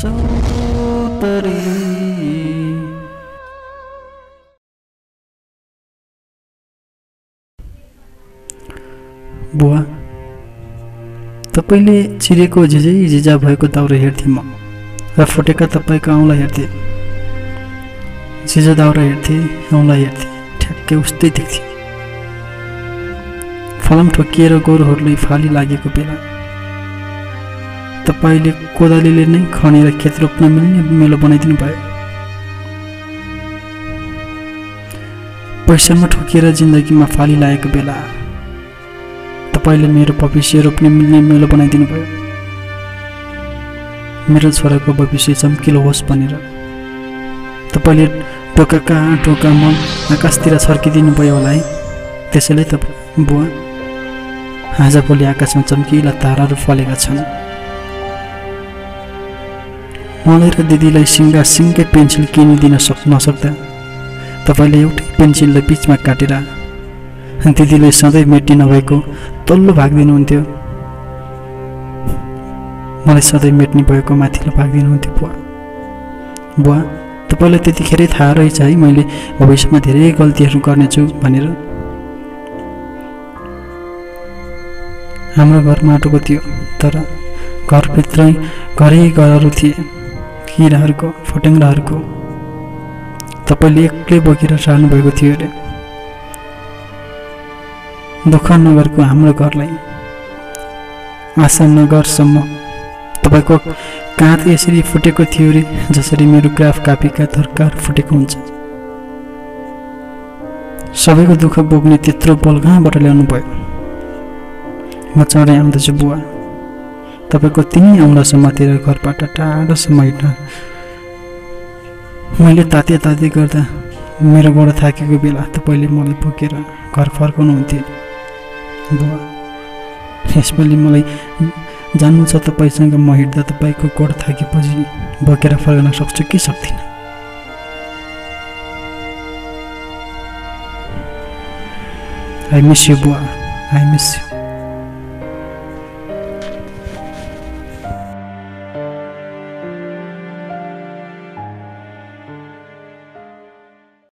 बुवा तपाईँले चिरेको झिझै झिझा भएको दाउरा हेर्थेँ म र फुटेका तपाईँको औँला हेर्थेँ। झिझो दाउरा हेर्थेँ औँला हेर्थेँ ठ्याक्कै उस्तै देख्थेँ। फलाम ठोकिएर गोरुहरूलाई फाली लागेको बेला तपाईँले कोदालीले नै खनेर खेत रोप्न मिल्ने मेलो बनाइदिनु भयो। पैसामा ठोकिएर जिन्दगीमा फाली लागेको बेला तपाईँले मेरो भविष्य रोप्ने मिल्ने मेलो बनाइदिनु भयो। मेरो छोराको भविष्य चम्किलो होस् भनेर तपाईँले टोकाका टोकामा आकाशतिर छर्किदिनु भयो होला है। त्यसैले त बुवा आजभोलि आकाशमा चम्किला ताराहरू फलेका छन्। मलाई र दिदीलाई सिङ्गा सिङ्गै पेन्सिल किनिदिन सक् नसक्दा तपाईँले एउटै पेन्सिललाई बिचमा काटेर दिदीलाई सधैँ मेटी नभएको तल्लो भाग दिनुहुन्थ्यो। मलाई सधैँ मेट्ने भएको माथिल्लो भाग दिनुहुन्थ्यो बुवा। बुवा तपाईँलाई त्यतिखेरै थाहा रहेछ है मैले भविष्यमा धेरै गल्तीहरू गर्नेछु भनेर। हाम्रो घर माटोको थियो तर घरभित्रै घरै घरहरू थिए। किराहरूको फटेङ्ग्राहरूको। तपाईँले एक्लै बोकेर सार्नुभएको थियो अरे। दुःख नगरको हाम्रो घरलाई। आशा नगरसम्म तपाईँको काँध यसरी फुटेको थियो अरे जसरी मेरो ग्राफ कापीका तरकार फुटेको हुन्छ। सबैको दुःख बोक्ने त्यत्रो बल कहाँबाट ल्याउनु भयो म चाँडै आउँदैछु बुवा। तपाईँको तिनै औँलासम्मतिर घरबाट टाढोसम्म हिँड्न मैले ताते ताते गर्दा मेरो गोडा थाकेको बेला तपाईँले मलाई बोकेर घर फर्काउनुहुन्थ्यो। बुवा यसपालि मलाई जान्नु छ तपाईँसँग म हिँड्दा तपाईँको गोड थाकेपछि बोकेर फर्कन सक्छु कि सक्दिनँ। आई मिस यु बुवा। I miss you